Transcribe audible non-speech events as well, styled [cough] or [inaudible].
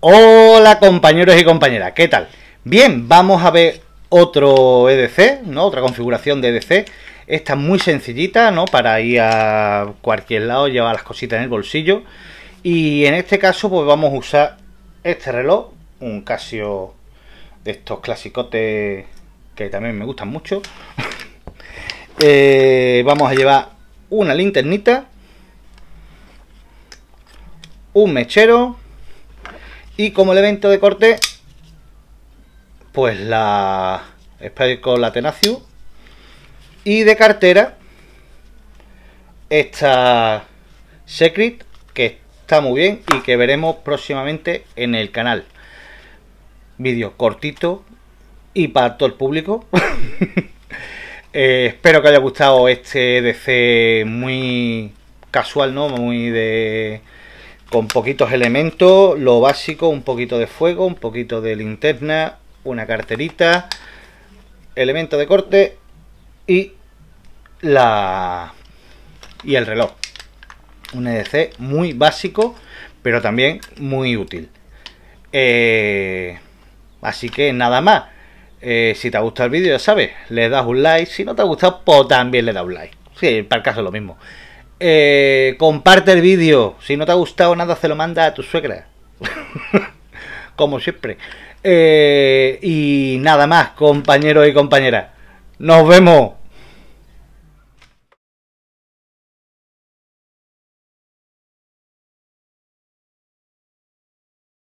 Hola compañeros y compañeras, ¿qué tal? Bien, vamos a ver otro EDC, ¿no? Otra configuración de EDC. Esta es muy sencillita, ¿no? Para ir a cualquier lado, llevar las cositas en el bolsillo. Y en este caso, pues vamos a usar este reloj, un Casio de estos clasicotes que también me gustan mucho. [laughs] Eh, vamos a llevar una linternita, un mechero y como elemento de corte, pues la con la Tenacious y de cartera esta Secret que está muy bien y que veremos próximamente en el canal. Vídeo cortito y para todo el público. [laughs] Eh, espero que haya gustado este DC muy casual, ¿no? Muy de con poquitos elementos, lo básico, un poquito de fuego, un poquito de linterna, una carterita, elemento de corte y la y el reloj. Un EDC muy básico, pero también muy útil. Eh, así que nada más. Eh, si te ha gustado el vídeo, ya sabes, le das un like. Si no te ha gustado, pues también le das un like. Sí, para el caso es lo mismo. Eh, comparte el vídeo. Si no te ha gustado nada, se lo manda a tu suegra. [laughs] Como siempre. Eh, y nada más, compañeros y compañeras. Nos vemos.